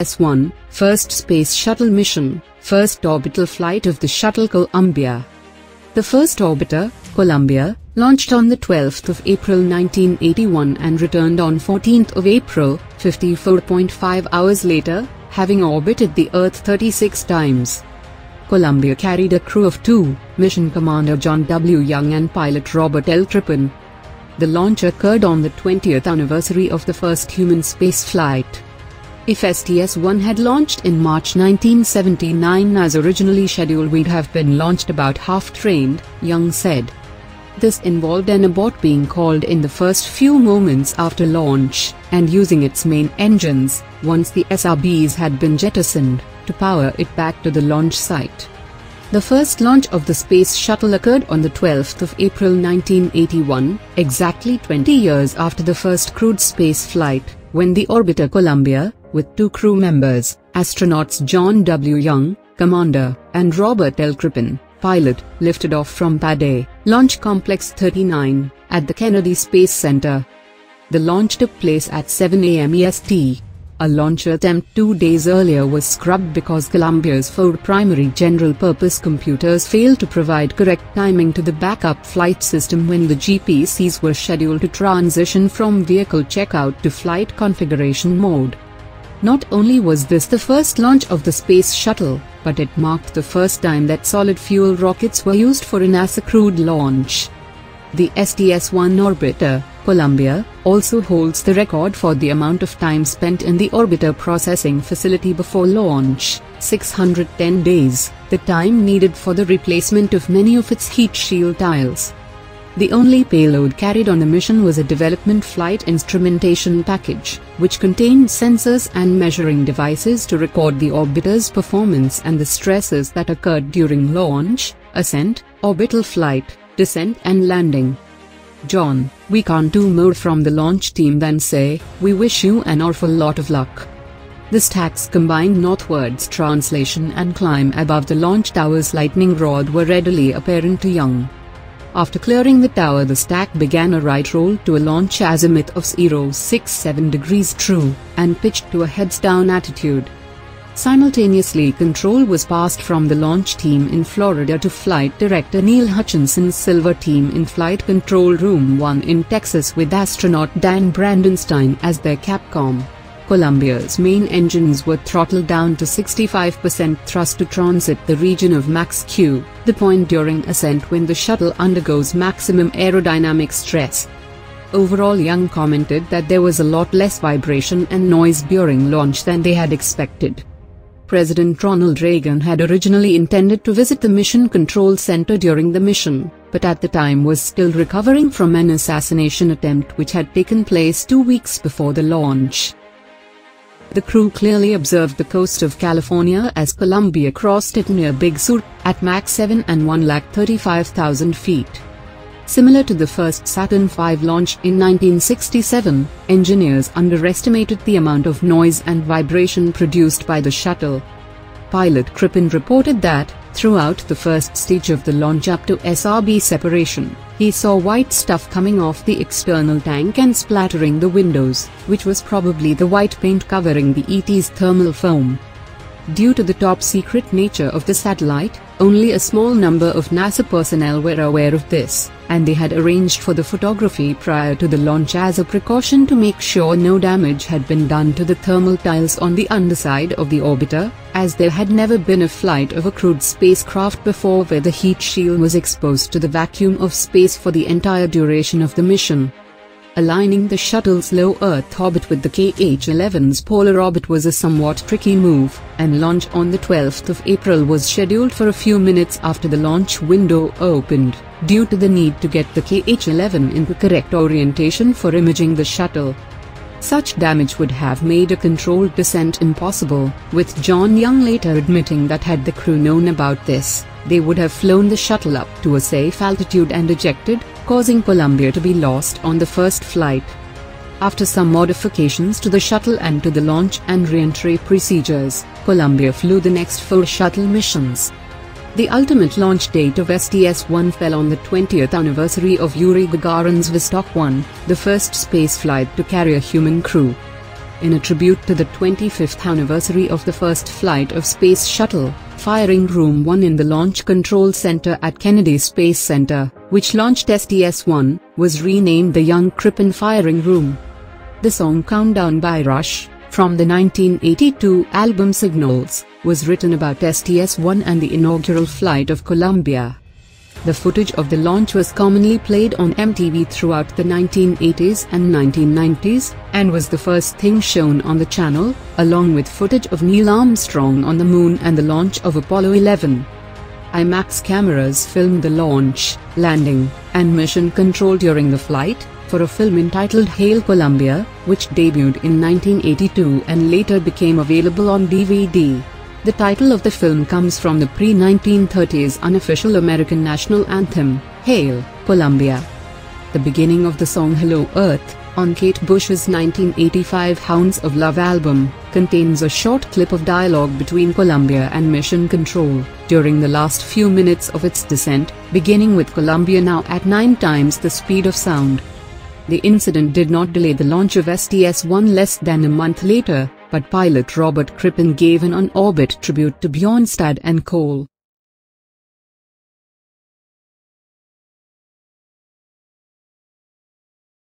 STS-1, first space shuttle mission, first orbital flight of the shuttle Columbia. The first orbiter, Columbia, launched on the 12th of April 1981 and returned on 14th of April, 54.5 hours later, having orbited the Earth 36 times. Columbia carried a crew of two, Mission Commander John W. Young and pilot Robert L. Crippen. The launch occurred on the 20th anniversary of the first human space flight. If STS-1 had launched in March 1979 as originally scheduled we'd have been launched about half-trained, Young said. This involved an abort being called in the first few moments after launch, and using its main engines, once the SRBs had been jettisoned, to power it back to the launch site. The first launch of the Space Shuttle occurred on the 12th of April 1981, exactly 20 years after the first crewed space flight, when the orbiter Columbia, with two crew members, astronauts John W. Young, commander, and Robert L. Crippen, pilot, lifted off from Pad A, Launch Complex 39, at the Kennedy Space Center. The launch took place at 7 a.m. EST. A launch attempt two days earlier was scrubbed because Columbia's four primary general-purpose computers failed to provide correct timing to the backup flight system when the GPCs were scheduled to transition from vehicle checkout to flight configuration mode. Not only was this the first launch of the Space Shuttle, but it marked the first time that solid-fuel rockets were used for a NASA crewed launch. The STS-1 orbiter, Columbia, also holds the record for the amount of time spent in the orbiter processing facility before launch, 610 days, the time needed for the replacement of many of its heat shield tiles. The only payload carried on the mission was a development flight instrumentation package, which contained sensors and measuring devices to record the orbiter's performance and the stresses that occurred during launch, ascent, orbital flight, descent and landing. John, we can't do more from the launch team than say, we wish you an awful lot of luck. The stacks combined northwards translation and climb above the launch tower's lightning rod were readily apparent to Young. After clearing the tower the stack began a right roll to a launch azimuth of 067 degrees true, and pitched to a heads-down attitude. Simultaneously control was passed from the launch team in Florida to Flight Director Neil Hutchinson's Silver Team in Flight Control Room 1 in Texas with astronaut Dan Brandenstein as their Capcom. Columbia's main engines were throttled down to 65% thrust to transit the region of max Q, the point during ascent when the shuttle undergoes maximum aerodynamic stress. Overall Young commented that there was a lot less vibration and noise during launch than they had expected. President Ronald Reagan had originally intended to visit the Mission Control Center during the mission, but at the time was still recovering from an assassination attempt which had taken place two weeks before the launch. The crew clearly observed the coast of California as Columbia crossed it near Big Sur, at Mach 7 and 1,35,000 feet. Similar to the first Saturn V launch in 1967, engineers underestimated the amount of noise and vibration produced by the shuttle. Pilot Crippen reported that, throughout the first stage of the launch up to SRB separation, he saw white stuff coming off the external tank and splattering the windows, which was probably the white paint covering the ET's thermal foam. Due to the top-secret nature of the satellite, only a small number of NASA personnel were aware of this, and they had arranged for the photography prior to the launch as a precaution to make sure no damage had been done to the thermal tiles on the underside of the orbiter, as there had never been a flight of a crewed spacecraft before where the heat shield was exposed to the vacuum of space for the entire duration of the mission. Aligning the shuttle's low Earth orbit with the KH-11's polar orbit was a somewhat tricky move, and launch on the 12th of April was scheduled for a few minutes after the launch window opened, due to the need to get the KH-11 into correct orientation for imaging the shuttle. Such damage would have made a controlled descent impossible, with John Young later admitting that had the crew known about this, they would have flown the shuttle up to a safe altitude and ejected, causing Columbia to be lost on the first flight. After some modifications to the shuttle and to the launch and re-entry procedures, Columbia flew the next four shuttle missions. The ultimate launch date of STS-1 fell on the 20th anniversary of Yuri Gagarin's Vostok 1, the first spaceflight to carry a human crew. in a tribute to the 25th anniversary of the first flight of Space Shuttle, Firing Room 1 in the Launch Control Center at Kennedy Space Center, which launched STS-1, was renamed the Young Crippen Firing Room. The song Countdown by Rush, from the 1982 album Signals, was written about STS-1 and the inaugural flight of Columbia. The footage of the launch was commonly played on MTV throughout the 1980s and 1990s, and was the first thing shown on the channel, along with footage of Neil Armstrong on the moon and the launch of Apollo 11. IMAX cameras filmed the launch, landing, and mission control during the flight, for a film entitled Hail Columbia, which debuted in 1982 and later became available on DVD. The title of the film comes from the pre-1930s unofficial American national anthem, Hail, Columbia. The beginning of the song Hello Earth, on Kate Bush's 1985 Hounds of Love album, contains a short clip of dialogue between Columbia and Mission Control, during the last few minutes of its descent, beginning with Columbia now at 9 times the speed of sound. The incident did not delay the launch of STS-1 less than a month later, but pilot Robert Crippen gave an on-orbit tribute to Bjornstad and Cole.